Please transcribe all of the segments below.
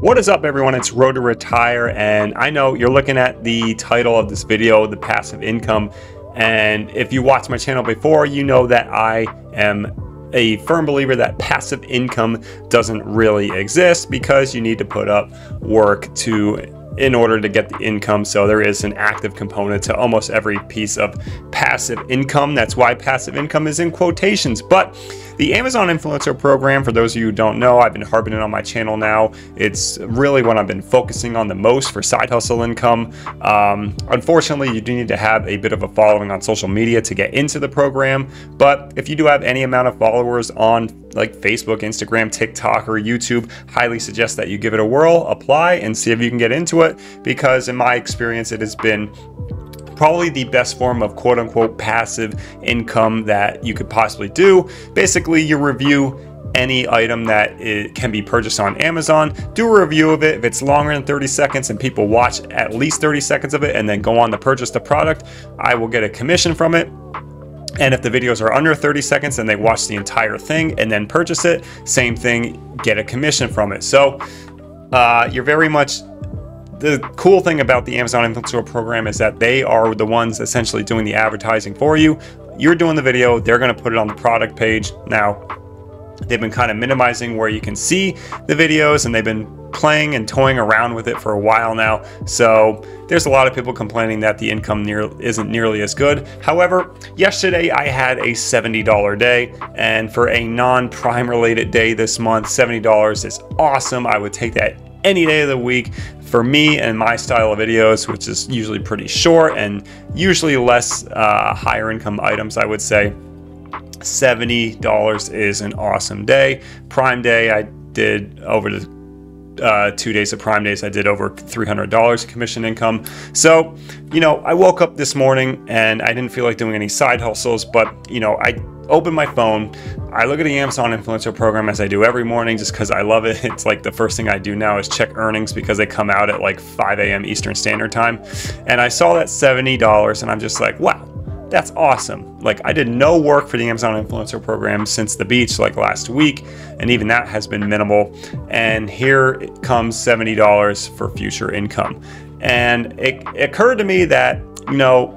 What is up everyone, it's Road to Retire and I know you're looking at the title of this video, the passive income. And if you watched my channel before, you know that I am a firm believer that passive income doesn't really exist because you need to put up work to in order to get the income. So there is an active component to almost every piece of passive income. That's why passive income is in quotations. But the Amazon Influencer Program, for those of you who don't know, I've been harping it on my channel now. It's really what I've been focusing on the most for side hustle income. Um, unfortunately, you do need to have a bit of a following on social media to get into the program. But if you do have any amount of followers on like Facebook, Instagram, TikTok, or YouTube, highly suggest that you give it a whirl, apply, and see if you can get into it. Because in my experience, it has been probably the best form of quote unquote passive income that you could possibly do. Basically, you review any item that it can be purchased on Amazon. Do a review of it. If it's longer than 30 seconds and people watch at least 30 seconds of it and then go on to purchase the product, I will get a commission from it. And if the videos are under 30 seconds and they watch the entire thing and then purchase it, same thing, get a commission from it. So uh, you're very much the cool thing about the Amazon Influencer Program is that they are the ones essentially doing the advertising for you. You're doing the video, they're going to put it on the product page. Now, they've been kind of minimizing where you can see the videos and they've been playing and toying around with it for a while now. So there's a lot of people complaining that the income near isn't nearly as good. However, yesterday I had a $70 day and for a non-prime related day this month, $70 is awesome. I would take that any day of the week for me and my style of videos, which is usually pretty short and usually less uh, higher income items, I would say. $70 is an awesome day. Prime Day, I did over the uh, two days of Prime Days, I did over $300 commission income. So, you know, I woke up this morning and I didn't feel like doing any side hustles, but, you know, I open my phone. I look at the Amazon influencer program as I do every morning just because I love it. It's like the first thing I do now is check earnings because they come out at like 5 a.m. Eastern Standard Time. And I saw that $70 and I'm just like, wow, that's awesome. Like I did no work for the Amazon influencer program since the beach like last week, and even that has been minimal. And here it comes $70 for future income. And it, it occurred to me that, you know,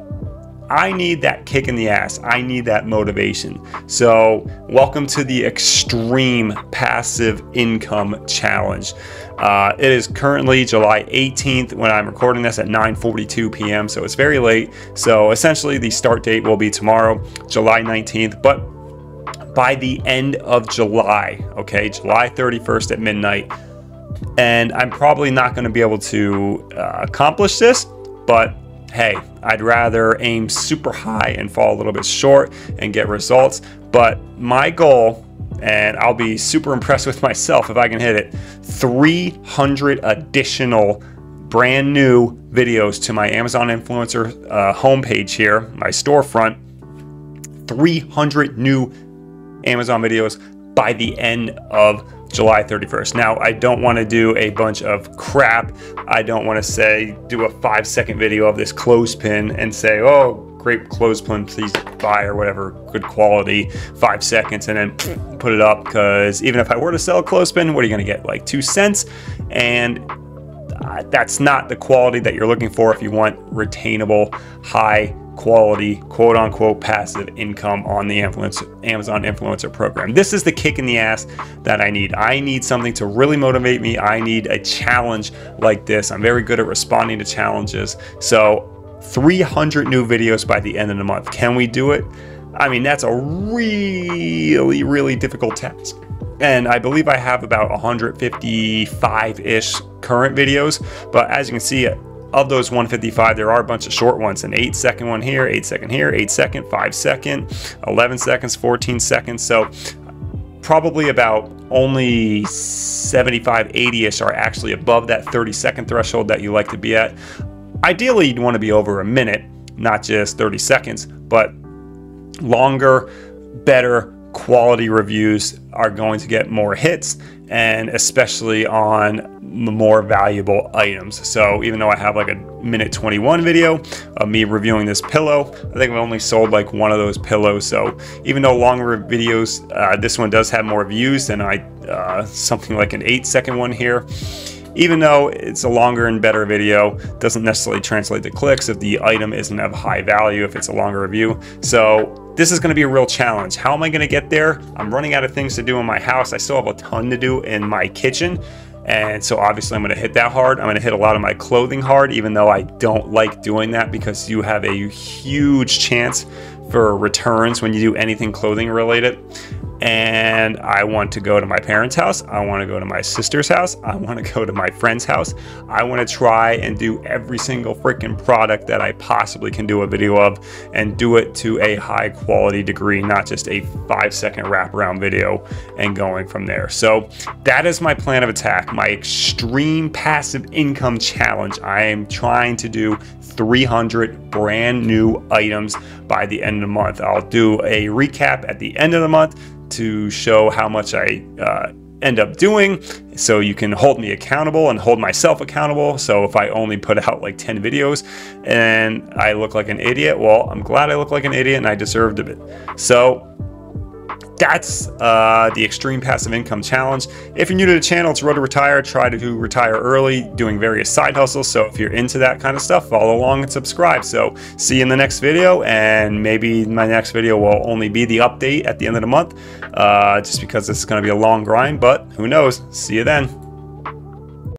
I need that kick in the ass. I need that motivation. So, welcome to the Extreme Passive Income Challenge. Uh, it is currently July 18th when I'm recording this at 9:42 p.m. So it's very late. So essentially, the start date will be tomorrow, July 19th. But by the end of July, okay, July 31st at midnight, and I'm probably not going to be able to uh, accomplish this, but hey, I'd rather aim super high and fall a little bit short and get results. But my goal, and I'll be super impressed with myself if I can hit it, 300 additional brand new videos to my Amazon influencer uh, homepage here, my storefront. 300 new Amazon videos by the end of July 31st. Now, I don't want to do a bunch of crap. I don't want to say, do a five second video of this clothespin and say, oh, great clothespin, please buy or whatever, good quality, five seconds, and then put it up. Because even if I were to sell a clothespin, what are you going to get? Like two cents? And uh, that's not the quality that you're looking for if you want retainable, high quality, quote unquote, passive income on the influencer, Amazon influencer program. This is the kick in the ass that I need. I need something to really motivate me. I need a challenge like this. I'm very good at responding to challenges. So 300 new videos by the end of the month. Can we do it? I mean, that's a really, really difficult task. And I believe I have about 155 ish current videos. But as you can see, of those 155, there are a bunch of short ones. An 8 second one here, 8 second here, 8 second, 5 second, 11 seconds, 14 seconds. So probably about only 75, 80-ish are actually above that 30 second threshold that you like to be at. Ideally, you'd want to be over a minute, not just 30 seconds, but longer, better quality reviews are going to get more hits and especially on more valuable items. So even though I have like a minute 21 video of me reviewing this pillow, I think I've only sold like one of those pillows. So even though longer videos, uh, this one does have more views than I uh, something like an eight second one here. Even though it's a longer and better video, doesn't necessarily translate to clicks if the item isn't of high value, if it's a longer review. So this is gonna be a real challenge. How am I gonna get there? I'm running out of things to do in my house. I still have a ton to do in my kitchen. And so obviously I'm going to hit that hard. I'm going to hit a lot of my clothing hard, even though I don't like doing that because you have a huge chance for returns when you do anything clothing related and I want to go to my parents' house. I want to go to my sister's house. I want to go to my friend's house. I want to try and do every single freaking product that I possibly can do a video of and do it to a high quality degree, not just a five second wraparound video and going from there. So that is my plan of attack, my extreme passive income challenge. I am trying to do 300 brand new items by the end of the month. I'll do a recap at the end of the month to show how much I uh, end up doing so you can hold me accountable and hold myself accountable. So if I only put out like 10 videos and I look like an idiot, well, I'm glad I look like an idiot and I deserved it. So that's uh, the Extreme Passive Income Challenge. If you're new to the channel, it's Road to Retire. Try to retire early, doing various side hustles. So if you're into that kind of stuff, follow along and subscribe. So see you in the next video, and maybe my next video will only be the update at the end of the month, uh, just because it's going to be a long grind. But who knows? See you then.